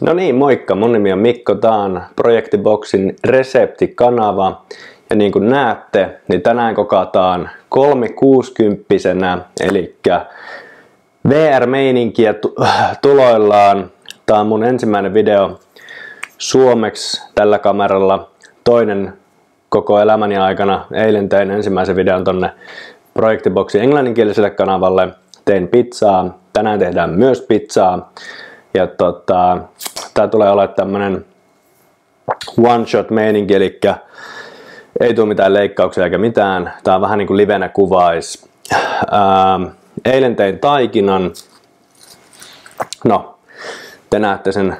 No niin, moikka. Mun nimi on Mikko Taan, Projektiboxin reseptikanava. Ja niin kuin näette, niin tänään kokataan 360 eli VR-meininkiä tuloillaan. Tämä on mun ensimmäinen video suomeksi tällä kameralla. Toinen koko elämäni aikana. Eilen tein ensimmäisen videon tonne Projektiboxin englanninkieliselle kanavalle. Tein pizzaa. Tänään tehdään myös pizzaa. Ja tota, tää tulee olla tämmönen one shot meininki, eli ei tule mitään leikkauksia eikä mitään. Tää on vähän niin kuin livenä kuvais. Ää, eilen tein taikinan. No, te näette sen.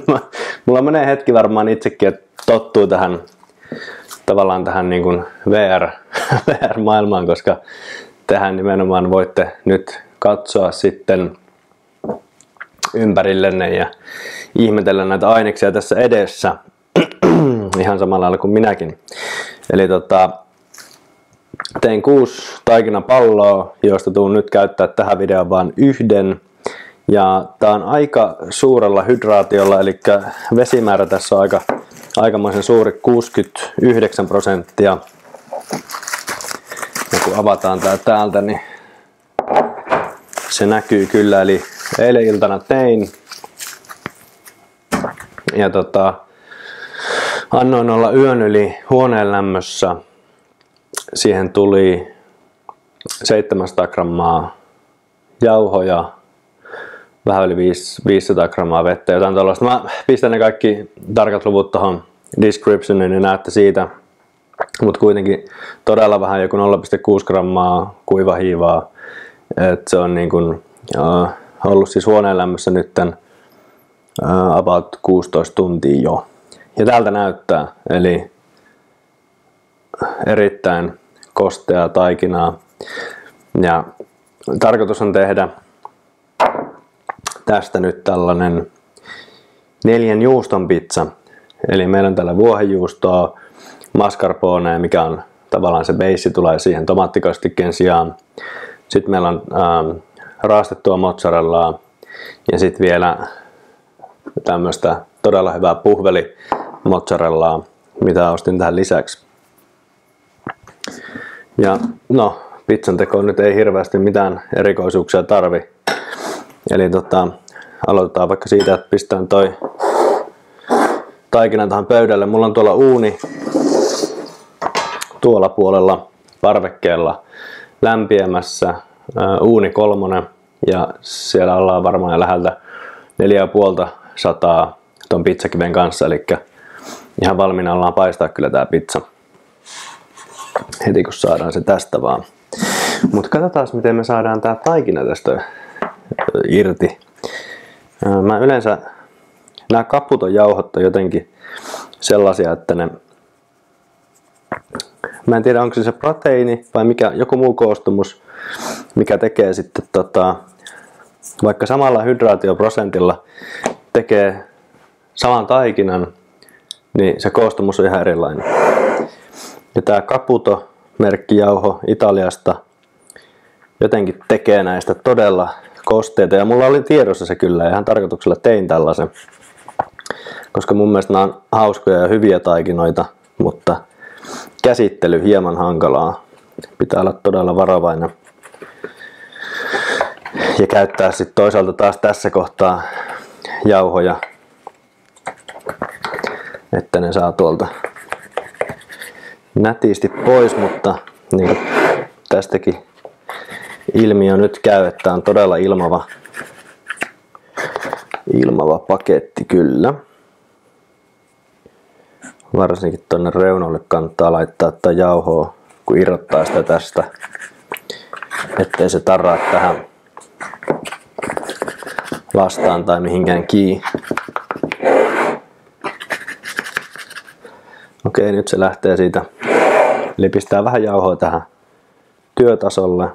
Mulla menee hetki varmaan itsekin, että tottuu tähän tavallaan tähän niin kuin VR, VR-maailmaan, koska tähän nimenomaan voitte nyt katsoa sitten ympärillenne ja ihmetellä näitä aineksia tässä edessä ihan samalla lailla kuin minäkin. Eli tota, tein kuusi taikinapalloa, joista tuun nyt käyttää tähän videoon vain yhden. Ja tää on aika suurella hydraatiolla, eli vesimäärä tässä on aika, aikamoisen suuri, 69 prosenttia. Ja kun avataan tää täältä, niin se näkyy kyllä, eli eilen iltana tein. Ja tota, annoin olla yön yli huoneen lämmössä. Siihen tuli 700 grammaa jauhoja, vähän yli 500 grammaa vettä, jotain tuollaista. Mä pistän ne kaikki tarkat luvut tuohon descriptioniin, niin näette siitä. Mutta kuitenkin todella vähän, joku 0,6 grammaa kuivahiivaa. Et se on niin kun, uh, ollut siis huoneen lämmössä nytten uh, about 16 tuntia jo. Ja täältä näyttää, eli erittäin kosteaa taikinaa. Ja tarkoitus on tehdä tästä nyt tällainen neljän juuston pizza. Eli meillä on täällä vuohenjuustoa, mascarpone, mikä on tavallaan se beissi, tulee siihen tomaattikastikkeen sijaan. Sitten meillä on ähm, raastettua mozzarellaa ja sitten vielä tämmöistä todella hyvää puhveli mozzarellaa, mitä ostin tähän lisäksi. Ja no, pizzan tekoon nyt ei hirveästi mitään erikoisuuksia tarvi. Eli tota, aloitetaan vaikka siitä, että pistän toi taikina tähän pöydälle. Mulla on tuolla uuni tuolla puolella parvekkeella lämpiämässä uuni kolmonen ja siellä ollaan varmaan läheltä 4500 ton pizzakiven kanssa, eli ihan valmiina ollaan paistaa kyllä tää pizza heti kun saadaan se tästä vaan. Mutta katsotaan miten me saadaan tää taikina tästä irti. Mä yleensä nämä jauhot on jotenkin sellaisia, että ne Mä en tiedä onko se se proteiini vai mikä, joku muu koostumus, mikä tekee sitten tota, vaikka samalla hydraatioprosentilla tekee saman taikinan, niin se koostumus on ihan erilainen. Ja tämä Caputo merkkijauho Italiasta jotenkin tekee näistä todella kosteita. Ja mulla oli tiedossa se kyllä, ihan tarkoituksella tein tällaisen. Koska mun mielestä nämä on hauskoja ja hyviä taikinoita, mutta käsittely hieman hankalaa. Pitää olla todella varovainen. Ja käyttää sitten toisaalta taas tässä kohtaa jauhoja, että ne saa tuolta nätisti pois, mutta niin tästäkin ilmiö nyt käy, että on todella ilmava, ilmava paketti kyllä. Varsinkin tuonne reunalle kannattaa laittaa tätä jauhoa, kun irrottaa sitä tästä, ettei se tarraa tähän vastaan tai mihinkään kiinni. Okei, nyt se lähtee siitä. Eli pistää vähän jauhoa tähän työtasolle.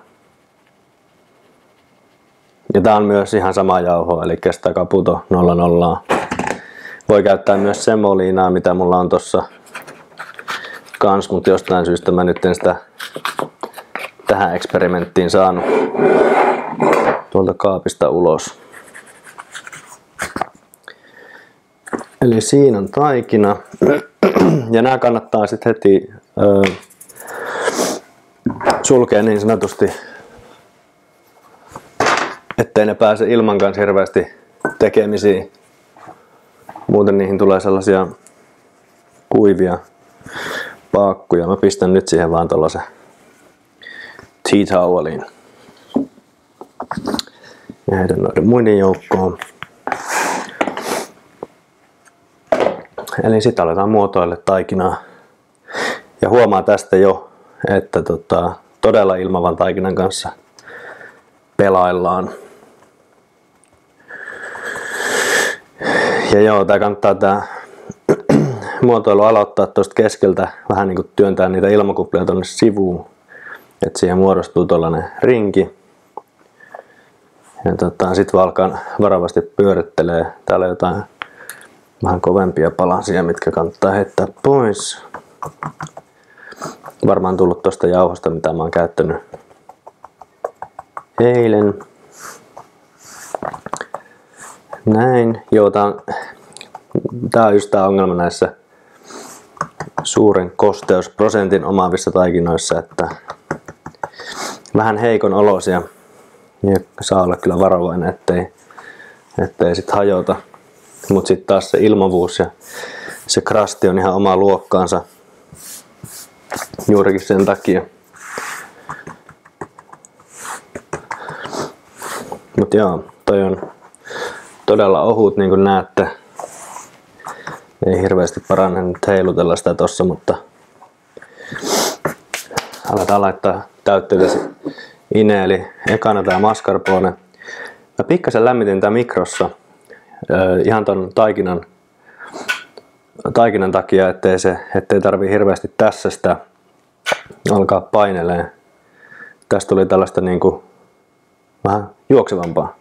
Ja tää on myös ihan sama jauho, eli sitä Caputo 00. Voi käyttää myös semoliinaa, mitä mulla on tossa kans, mutta jostain syystä mä nyt en sitä tähän eksperimenttiin saanut tuolta kaapista ulos. Eli siinä on taikina. Ja nämä kannattaa sitten heti ö, sulkea niin sanotusti, ettei ne pääse ilman kanssa hirveästi tekemisiin. Muuten niihin tulee sellaisia kuivia paakkuja. Mä pistän nyt siihen vaan tuollaisen tea towelin. Ja heidän noiden muiden joukkoon. Eli sitten aletaan muotoille taikinaa. Ja huomaa tästä jo, että tota, todella ilmavan taikinan kanssa pelaillaan. Ja joo, tää kannattaa tää muotoilu aloittaa tuosta keskeltä, vähän niin kuin työntää niitä ilmakuplia tuonne sivuun, että siihen muodostuu tuollainen rinki. Ja tota, sitten valkaan varovasti pyörittelee. Täällä jotain vähän kovempia palasia, mitkä kannattaa heittää pois. Varmaan tullut tuosta jauhosta, mitä mä oon käyttänyt eilen. Näin. Joo, tää on, tää on just tää ongelma näissä suuren kosteusprosentin omaavissa taikinoissa, että vähän heikon olosia ja saa olla kyllä varovainen, ettei, ettei sit hajota. Mutta sitten taas se ilmavuus ja se krasti on ihan oma luokkaansa juurikin sen takia. Mutta joo, toi on todella ohut niin kuin näette. Ei hirveästi paranne nyt heilutella sitä tossa, mutta aletaan laittaa täytteitä ine, eli ekana tää mascarpone. Mä pikkasen lämmitin tää mikrossa ihan ton taikinan, taikinan takia, ettei, se, ettei tarvi hirveästi tässä sitä alkaa painelee. Tästä tuli tällaista niinku vähän juoksevampaa.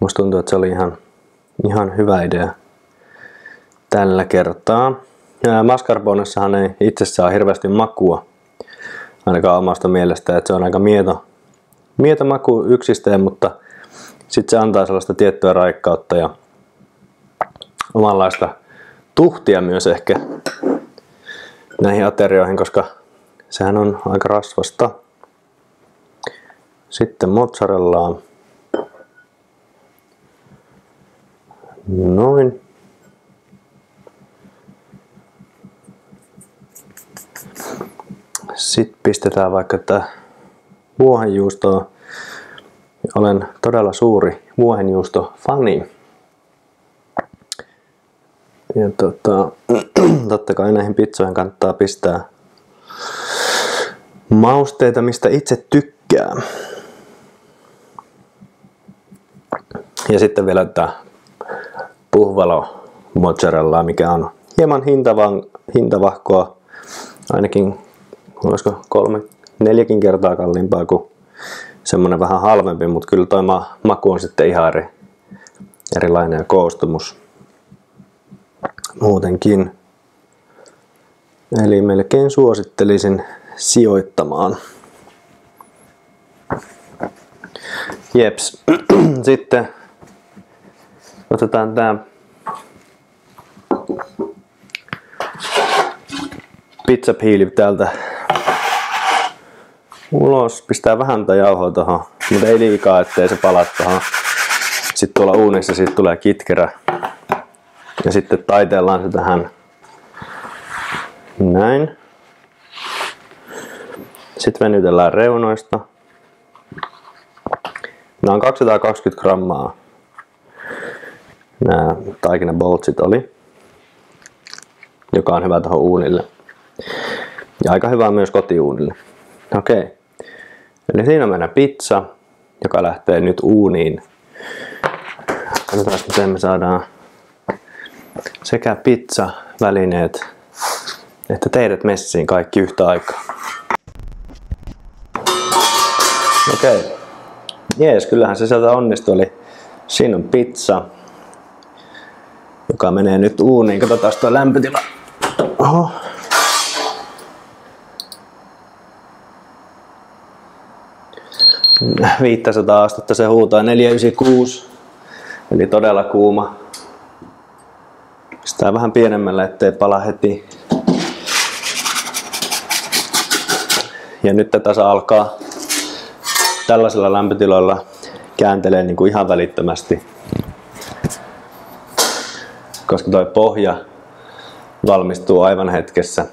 Musta tuntuu, että se oli ihan, ihan hyvä idea tällä kertaa. Mascarponessahan ei itsessään hirveästi makua, ainakaan omasta mielestä, että se on aika mieto, mieto maku yksisteen, mutta sitten se antaa sellaista tiettyä raikkautta ja omanlaista tuhtia myös ehkä näihin aterioihin, koska sehän on aika rasvasta. Sitten mozzarellaa. Noin. Sitten pistetään vaikka tätä vuohenjuustoa olen todella suuri vuohenjuusto-fani. Ja tota, totta kai näihin pizzoihin kannattaa pistää mausteita, mistä itse tykkää. Ja sitten vielä tätä puhvalo mozzarellaa, mikä on hieman hintavahkoa, ainakin olisiko kolme, neljäkin kertaa kalliimpaa kuin semmonen vähän halvempi, mutta kyllä toi maku on sitten ihan eri, erilainen ja koostumus muutenkin. Eli melkein suosittelisin sijoittamaan. Jeps. Sitten otetaan tää pizzapiili täältä ulos, pistää vähän tätä jauhoa tuohon, mutta ei liikaa, ettei se pala tuohon. Sitten tuolla uunissa siitä tulee kitkerä. Ja sitten taiteellaan se tähän näin. Sitten venytellään reunoista. Nämä on 220 grammaa. Nämä taikinaboltsit oli. Joka on hyvä tuohon uunille. Ja aika hyvä myös kotiuunille. Okei. Okay. Eli siinä on meidän pizza, joka lähtee nyt uuniin. Katsotaan, miten me saadaan sekä pizza, välineet että teidät messiin kaikki yhtä aikaa. Okei. Okay. Jees, kyllähän se sieltä onnistui. Eli siinä on pizza, joka menee nyt uuniin. Katsotaan tuo lämpötila. Oho. 500 astetta se huutaa 496, eli todella kuuma. Pistää vähän pienemmälle, ettei pala heti. Ja nyt tätä saa alkaa tällaisilla lämpötiloilla kääntelee niin kuin ihan välittömästi. Koska tuo pohja valmistuu aivan hetkessä.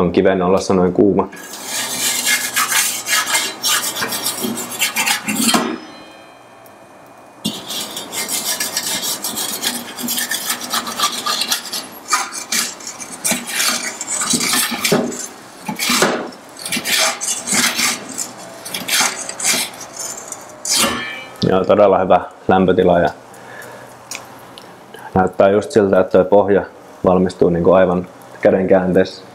Ton kiven ollessa noin kuuma. Ja todella hyvä lämpötila ja näyttää just siltä, että tuo pohja valmistuu niin kuin aivan käden käänteessä.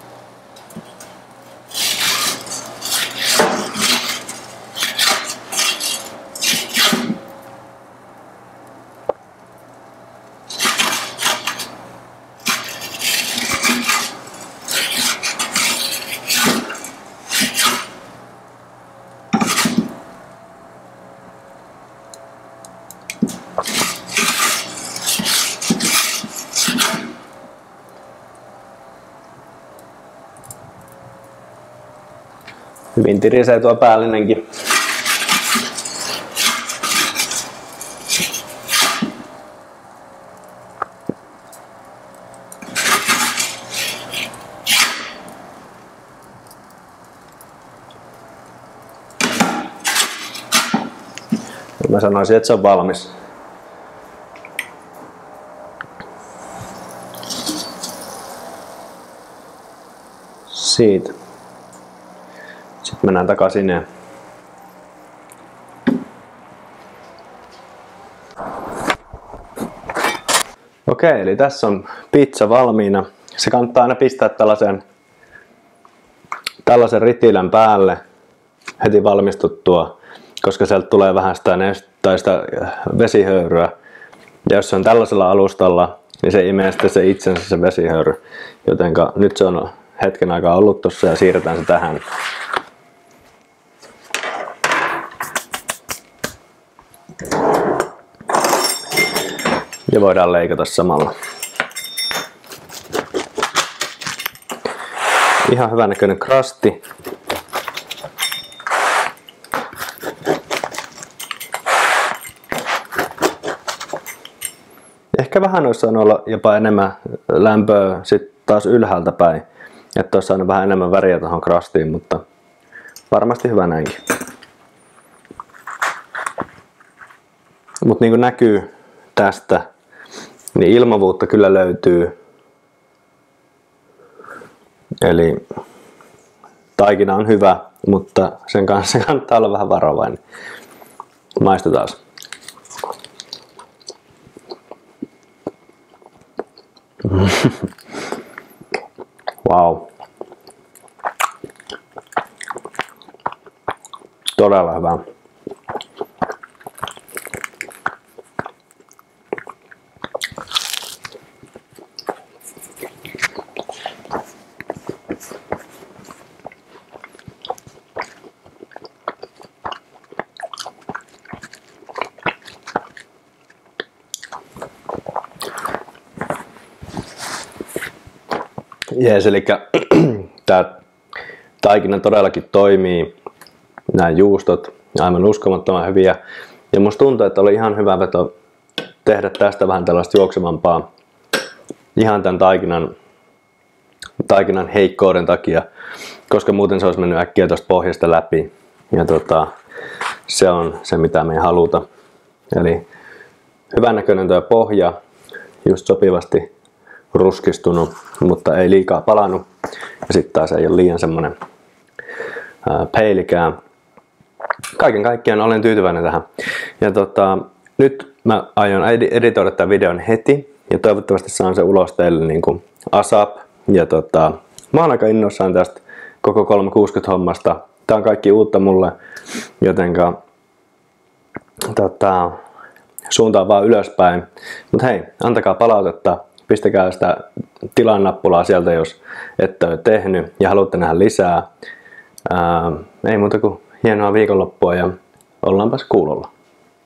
Hyvin tirisee tuo päällinenkin. Mä sanoisin, että se on valmis. Siitä. Sitten mennään takaisin ja Okei, eli tässä on pizza valmiina. Se kannattaa aina pistää tällaisen, tällaisen ritilän päälle heti valmistuttua, koska sieltä tulee vähän sitä, nest- tai sitä vesihöyryä. Ja jos se on tällaisella alustalla, niin se imee sitten se itsensä se vesihöyry. Jotenka nyt se on hetken aikaa ollut tuossa ja siirretään se tähän. Ja voidaan leikata samalla. Ihan hyvän näköinen krasti. Ehkä vähän olisi saanut olla jopa enemmän lämpöä sitten taas ylhäältä päin. Että olisi saanut vähän enemmän väriä tuohon krastiin, mutta varmasti hyvä näinkin. Mutta niin kuin näkyy tästä, niin ilmavuutta kyllä löytyy. Eli taikina on hyvä, mutta sen kanssa kannattaa olla vähän varovainen. Maistetaan. wow. Todella hyvä. Jees, eli tämä taikina todellakin toimii. Nämä juustot aivan uskomattoman hyviä. Ja musta tuntuu, että oli ihan hyvä veto tehdä tästä vähän tällaista juoksevampaa ihan tämän taikinan, taikinan heikkouden takia, koska muuten se olisi mennyt äkkiä tuosta pohjasta läpi. Ja tota, se on se, mitä me ei haluta. Eli hyvännäköinen tuo pohja, just sopivasti ruskistunut, mutta ei liikaa palannut. Ja sitten taas ei ole liian semmonen ää, peilikään. Kaiken kaikkiaan olen tyytyväinen tähän. Ja tota, nyt mä aion editoida tämän videon heti ja toivottavasti saan se ulos teille niin kuin ASAP. Ja tota, mä oon aika innoissaan tästä koko 360 hommasta. Tää on kaikki uutta mulle, jotenka tota, suuntaan vaan ylöspäin. Mutta hei, antakaa palautetta pistäkää sitä tilan nappulaa sieltä, jos ette ole tehnyt ja haluatte nähdä lisää. Ää, ei muuta kuin hienoa viikonloppua ja ollaanpas kuulolla.